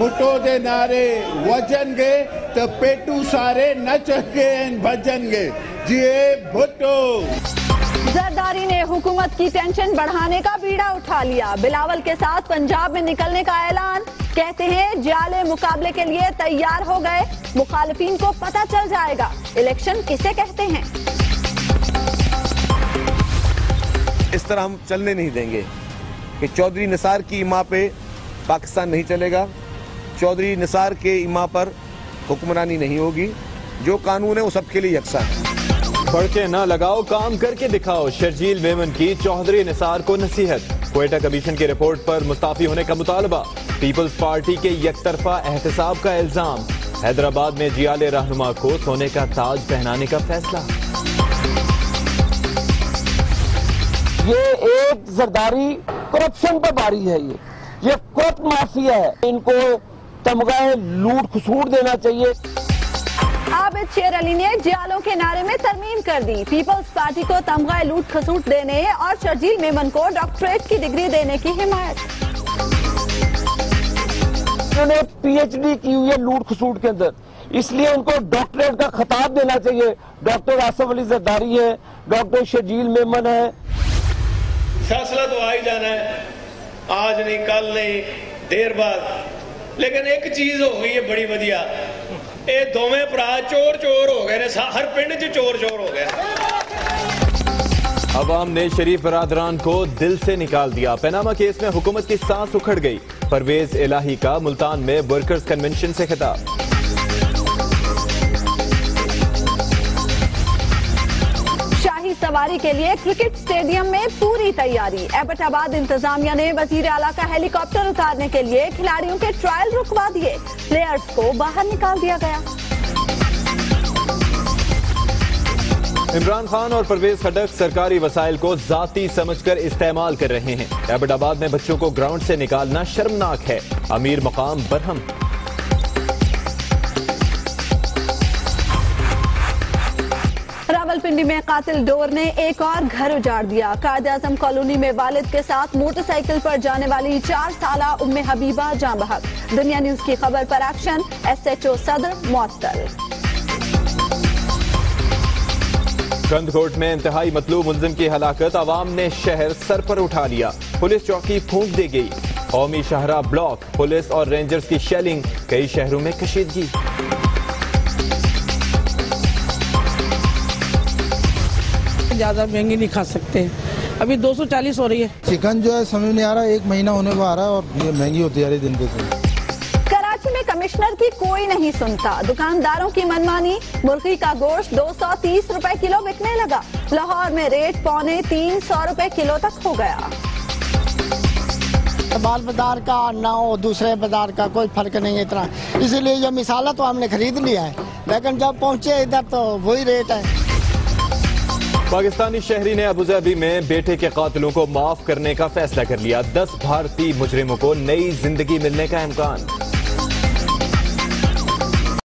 भुट्टो दे नारे वजनगे तो पेटू सारे नचगे भजनगे जिए भुट्टो जरदारी ने हुकूमत की टेंशन बढ़ाने का बीड़ा उठा लिया। बिलावल के साथ पंजाब में निकलने का ऐलान। कहते हैं जाले मुकाबले के लिए तैयार हो गए। मुखालफी को पता चल जाएगा। इलेक्शन किसे कहते हैं? इस तरह हम चलने नहीं देंगे कि चौधरी निसार की माँ पे पाकिस्तान नहीं चलेगा। चौधरी निसार के इमा पर हुक्मरानी नहीं होगी। जो कानून है वो सबके लिए यकसा है। बढ़ के ना लगाओ काम करके दिखाओ। शर्जील मेमन की चौधरी निसार को नसीहत। क्वेटा कमीशन की रिपोर्ट पर मुस्ताफी होने का मुतालबा। पीपल्स पार्टी के यकतरफा एहतसाब का इल्ज़ाम। हैदराबाद में जियाले रहनुमा को सोने का ताज पहनाने का फैसला। ये एक जरदारी करप्शन पर बारी है ये। ये करप्ट माफिया है। इनको तमगाए लूट खसूट देना चाहिए। आबिद शेर अली ने जियालों के नारे में तरमीम कर दी। पीपल्स पार्टी को तमगा लूट खसूट देने और शर्जील मेमन को डॉक्टरेट की डिग्री देने की हिमायत। उन्होंने पीएचडी की हुई है लूट खसूट के अंदर। इसलिए उनको डॉक्टरेट का खिताब देना चाहिए। डॉक्टर आसफ अली जरदारी है डॉक्टर शर्जील मेमन है। फैसला तो आ ही जाना है। आज नहीं कल नहीं देर बाद। लेकिन एक चीज हो गई है बड़ी वधिया ਇਹ ਦੋਵੇਂ ਭਰਾ ਚੋਰ ਚੋਰ ਹੋ ਗਏ ਨੇ ਸਾ- ਹਰ ਪਿੰਡ 'ਚ ਚੋਰ ਚੋਰ ਹੋ ਗਏ अवाम ने शरीफ बरादरान को दिल से निकाल दिया पैनामा केस में हुकूमत की सांस उखड़ गई परवेज इलाही का मुल्तान में वर्कर्स कन्वेंशन से खिताब सवारी के लिए क्रिकेट स्टेडियम में पूरी तैयारी। एबटाबाद इंतजामिया ने वज़ीर आला का हेलीकॉप्टर उतारने के लिए खिलाड़ियों के ट्रायल रुकवा दिए। प्लेयर्स को बाहर निकाल दिया गया। इमरान खान और परवेज खडक सरकारी वसाइल को जाती समझकर इस्तेमाल कर रहे हैं। एबटाबाद में बच्चों को ग्राउंड से निकालना शर्मनाक है। अमीर मकाम बरहम। रावलपिंडी में कातिल डोर ने एक और घर उजाड़ दिया। कायद आज़म कॉलोनी में वालिद के साथ मोटरसाइकिल पर जाने वाली चार साल उम्मे हबीबा जाँ बहक। दुनिया न्यूज़ की खबर पर एक्शन, एसएचओ सदर मुअत्तल कंदकोट में इंतहाई मतलूब मुलजिम की हलाकत आवाम ने शहर सर पर उठा लिया। पुलिस चौकी फूंक दी गई। कौमी शाहरा ब्लॉक, पुलिस और रेंजर्स की शेलिंग कई शहरों में कशीदगी। ज़्यादा महँगी नहीं खा सकते। अभी 240 हो रही है। चिकन जो है समझ नहीं आ रहा एक महीना होने को आ रहा है और ये महँगी होती जा रही दिन पे दिन। कराची में कमिश्नर की कोई नहीं सुनता। दुकानदारों की मनमानी मुर्गी का गोश्त 230 रुपए किलो बिकने लगा। लाहौर में रेट पौने तीन सौ रुपए किलो तक हो गया। बाल बाज़ार का ना हो दूसरे बाज़ार का कोई फ़र्क नहीं है इतना। इसीलिए ये मिसाला तो हमने खरीद लिया है। लेकिन जब पहुँचे इधर तो वही रेट है। पाकिस्तानी शहरी ने अबुधाबी में बेटे के कातलों को माफ़ करने का फैसला कर लिया। दस भारतीय मुजरिमों को नई ज़िंदगी मिलने का इम्कान।